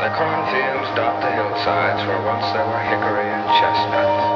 The cornfields dot the hillsides where once there were hickory and chestnuts.